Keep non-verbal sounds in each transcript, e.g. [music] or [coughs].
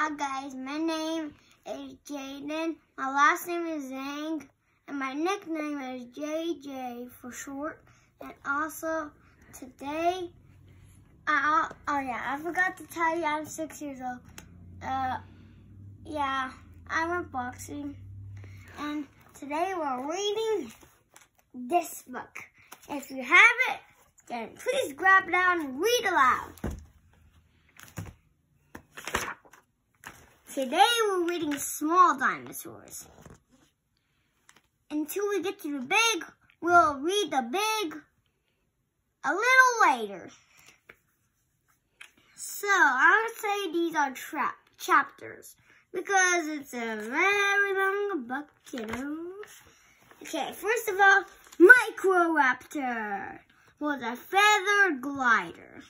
Hi guys, my name is Jaden. My last name is Zhang. And my nickname is JJ for short. And also, today, I, oh yeah, I forgot to tell you I'm six years old. Uh, yeah, I went boxing. And today we're reading this book. If you have it, then please grab it out and read aloud. Today we're reading Small Dinosaurs. Until we get to the big, we'll read the big a little later. So I would say these are trap chapters because it's a very long book, know. Okay, first of all, Microraptor was a feather glider.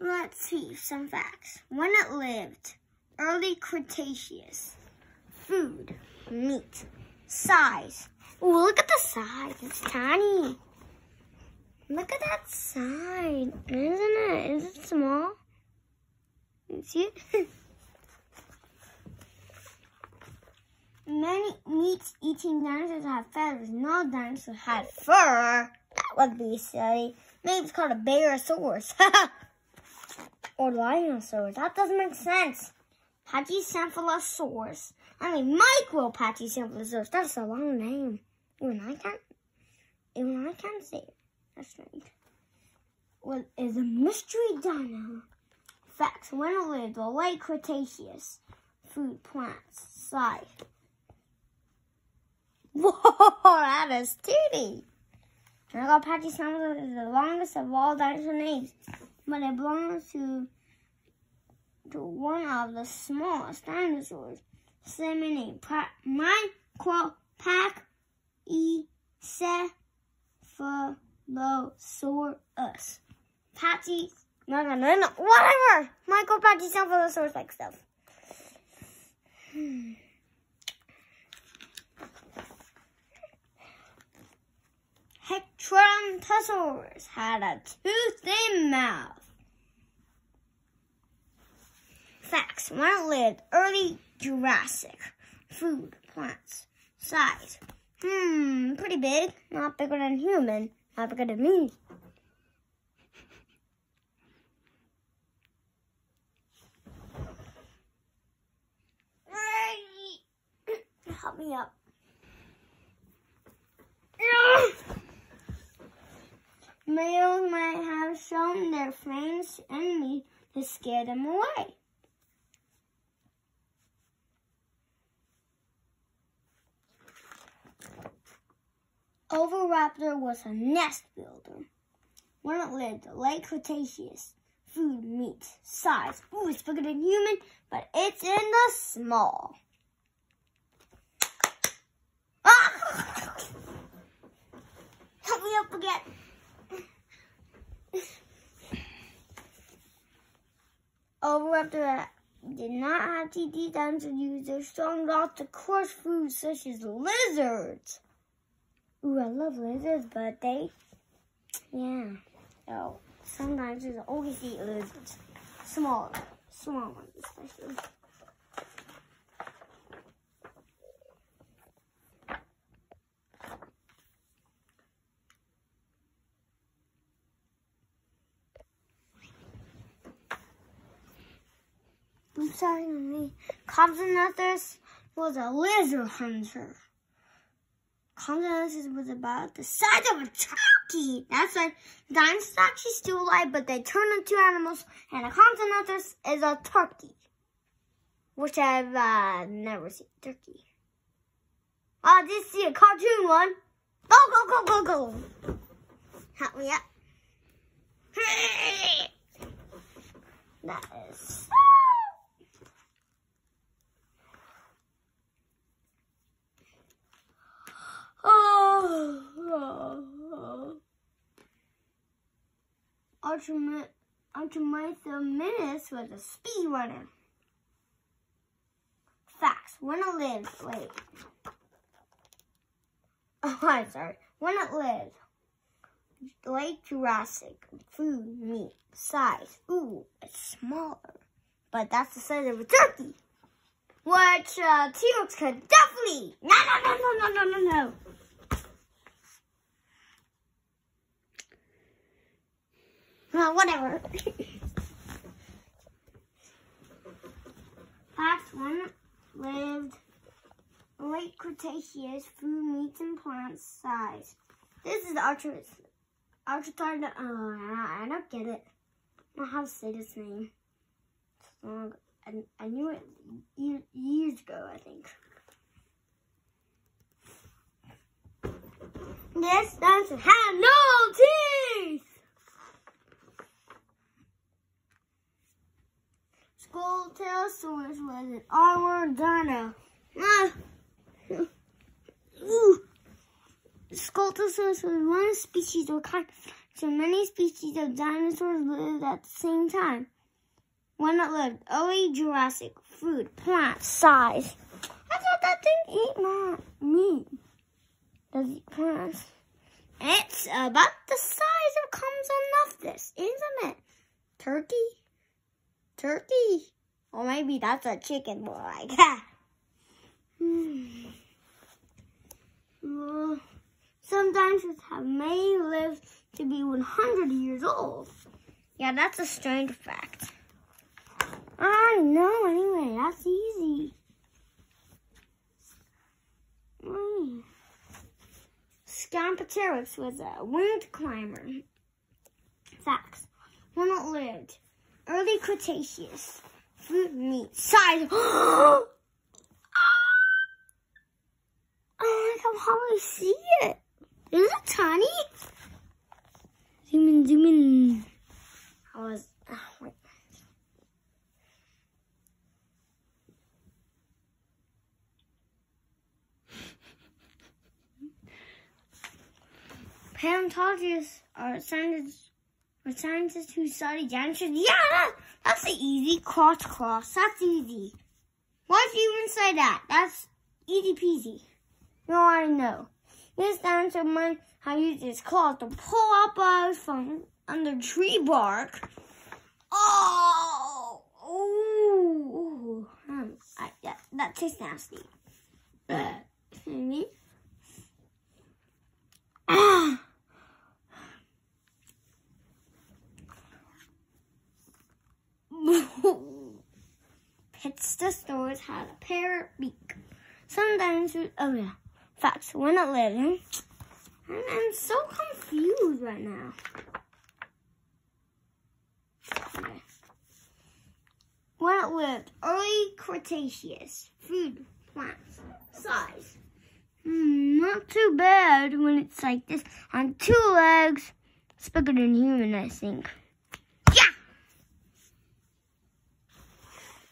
Let's see some facts. When it lived, early Cretaceous. Food, meat, size. Oh, look at the size. It's tiny. Look at that size. Isn't it? Is it small? You see it? [laughs] Many meat-eating dinosaurs have feathers. No dinosaur had fur. That would be silly. Maybe it's called a Barosaurus. [laughs] or Lionosaurus. That doesn't make sense. Pachycephalosaurus. I mean, micro Pachycephalosaurus. That's a long name. Even I can't, even I can't say it. That's right. What is a mystery dino? Facts. When lived, the late Cretaceous. Food, plants, size. [laughs] Whoa, that is teeny. I got Pachycephalosaurus the longest of all dinosaur names but it belongs to, to one of the smallest dinosaurs. Name, Micropac Cephalosaurus. Patty, no, no, no, no, whatever. Michael Patty Cephalosaurus like stuff. Hmm. Heterantosaurus had a toothed mouth. Facts. It lived, early Jurassic. Food, plants. Size. Hmm, pretty big. Not bigger than human. Not bigger than me. [coughs] Help me up. [coughs] Males might have shown their and meat to scare them away. Oviraptor was a nest builder. When it lived, late Cretaceous. Food, meat, size. Ooh, it's bigger than human, but it's in the small. Ah! Help me up again. Oviraptor did not have teeth to use their strong jaws to crush food such as lizards. Ooh, I love lizards, but they, yeah. Oh, sometimes you always eat lizards. Small, small ones especially. I'm sorry, me. Compsognathus was a lizard hunter. Compsognathus was about the size of a turkey. That's why dinosaurs actually still alive, but they turn into animals, and a Compton Compsognathus is a turkey. Which I've uh, never seen turkey. I did see a cartoon one. Go, go, go, go, go. Help me up. [laughs] That is [sighs] Ultimate Ultramithominus was a speed runner. Facts. When it lived, wait. [laughs] Oh, I'm sorry. When it lived, late Jurassic, food, meat, size. Ooh, it's smaller. But that's the size of a turkey. Which uh, T-Rex could definitely. No, no, no, no, no, no, no, no. Well, whatever. Last one lived late Cretaceous food, meats, and plants size. This is ultra, ultra Oh, I don't get it. I don't know how to say this name. Long. I, I knew it years ago, I think. This dinosaur had no teeth! Scutellosaurus was an armored dino. Ah. [laughs] Was one species or kind, so many species of dinosaurs lived at the same time. When it lived, early Jurassic, food, plant, size. I thought that thing ate my meat. Does it plants? It's about the size of Compsognathus, isn't it? Turkey? Turkey? Or maybe that's a chicken more like that. Hmm. Some dinosaurs have may live to be 100 years old. Yeah, that's a strange fact. I know, anyway, that's easy. Mm. was a winged climber. Facts. When it lived, early Cretaceous, food, meat, size. [gasps] oh, I can hardly see it. Is it tiny? Zoom in, zoom in. I was, oh. [laughs] Paleontologists are scientists, are scientists who study dinosaurs. Yeah, that, that's easy. Cross, cross. That's easy. Why'd you even say that? That's easy peasy. You already know. This dinosaur might have used its claws to pull out bugs from under tree bark. Oh, um, I, that, that tastes nasty. Uh, Ah. Pterosaurs had a parrot beak. Sometimes, oh yeah, facts, we're not living. And I'm so confused right now. When it lived, early Cretaceous, food, plants, size. Mm, not too bad when it's like this on two legs. It's bigger than human, I think.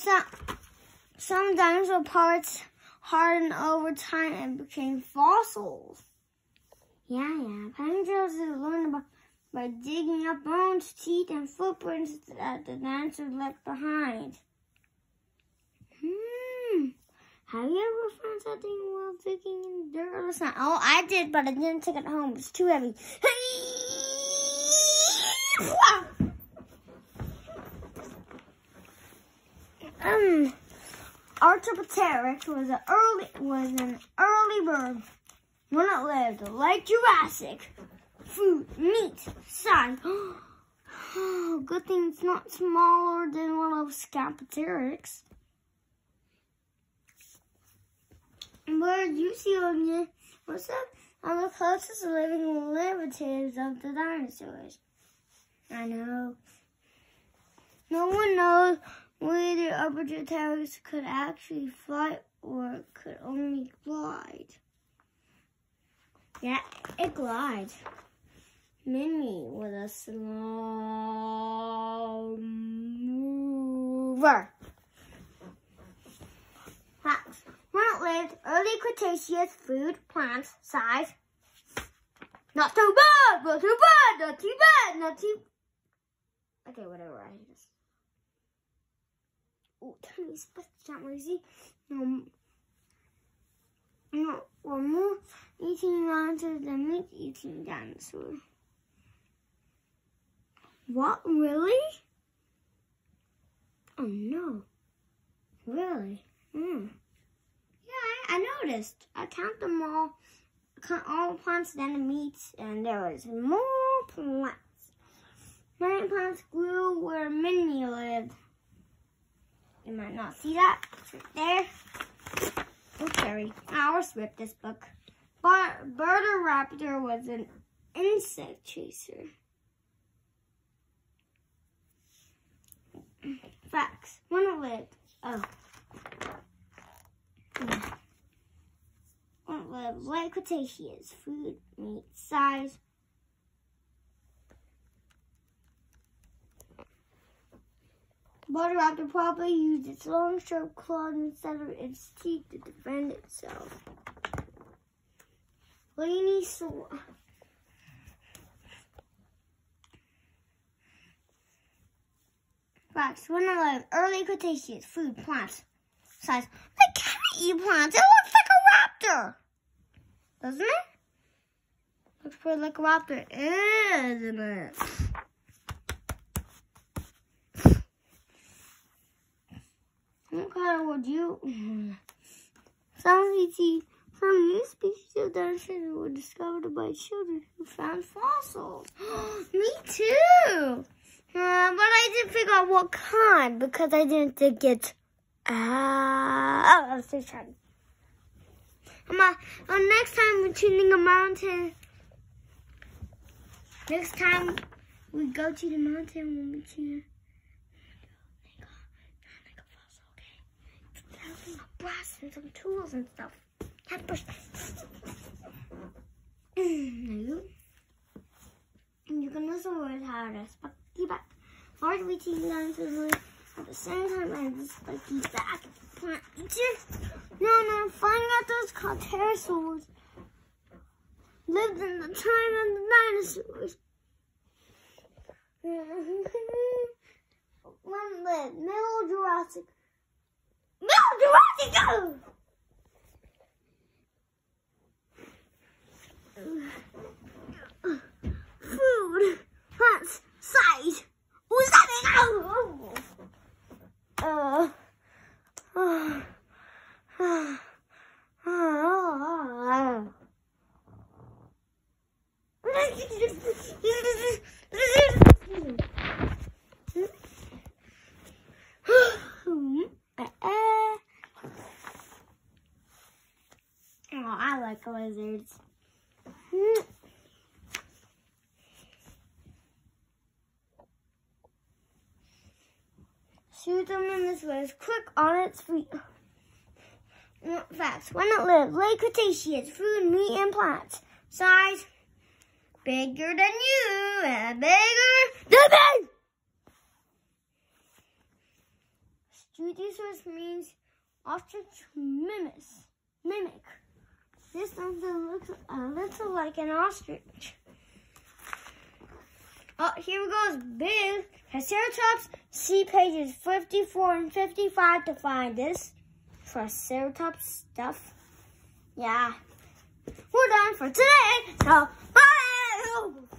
Some, some dinosaur parts hardened over time and became fossils. Yeah, yeah. Paleontologists learned about by digging up bones, teeth, and footprints that the dinosaurs left behind. Hmm. Have you ever found something while digging in the dirt or something? Oh, I did, but I didn't take it home. It's too heavy. [laughs] Um, Archaeopteryx was an early was an early bird when it lived like Jurassic. Food, meat, size. [gasps] Oh, good thing it's not smaller than one of. Where do you see on the closest living relatives of the dinosaurs. I know. No one knows whether Archaeopteryx could actually fly or could only glide. Yeah, it glides. Mini was a slow mover. Facts. When it lived, early Cretaceous food, plants, size. Not too bad, not too bad, not too bad, not too... Okay, whatever, I just tiny spectrum easy. Um, no, one more eating larger than meat eating dinosaur. What, really? Oh no. Really? Hmm. Yeah, I, noticed. I count them all, count all plants, then the meats, and there was more plants. Many plants grew where Minnie lived. You might not see that. It's right there. Oh, sorry. I always ripped this book. But Raptor was an insect chaser. Facts. When it lived. Oh. When it. Like Cretaceous. Food, meat, size. Raptor probably used its long, sharp claws instead of its teeth to defend itself. Rocks, one of the early Cretaceous food plants. Size. I can't eat plants. It looks like a raptor. Doesn't it? Looks pretty like a raptor, isn't it? Kind would you? [sighs] Some species, some new species of dinosaurs were discovered by children who found fossils. [gasps] Me too. Uh, but I didn't figure out what kind because I didn't think. Ah, uh, oh, I was just trying. Uh, uh, next time we're tuning a mountain. Next time we go to the mountain, we'll be tuning. Brass and some tools and stuff. Peppers. you. And you can also learn how to spike back. Hard we teach them at the same time as the spiky back. No, no, finding out those called pterosaurs lived in the time of the dinosaurs. [laughs] when the Middle Jurassic no, Jurassic, go! Food, plants, size. Who's that? Oh. Uh, uh, uh, uh, Oh, like lizards. Shoot them in this way, quick on its feet. Facts. When it lived, late Cretaceous, food, meat, and plants. Size, bigger than you, and bigger than me! Studiosaurus means ostrich mimus, mimic. This something looks a little like an ostrich. Oh, here goes big Triceratops. See pages 54 and 55 to find this Triceratops stuff. Yeah. We're done for today. So, bye!